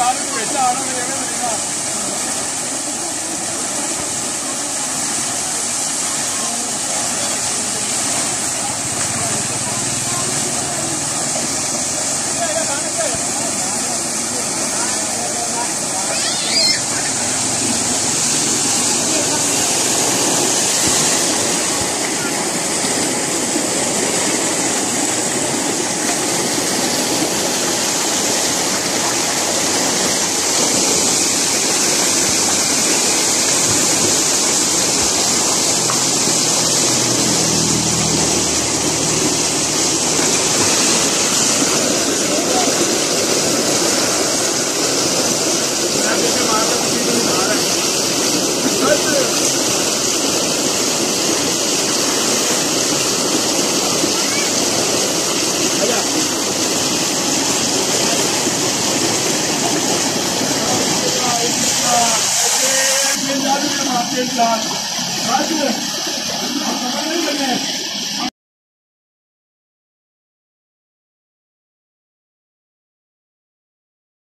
ஆளுக்கு வச்ச ஆளுக்கு என்ன தெரியுமா? President, President.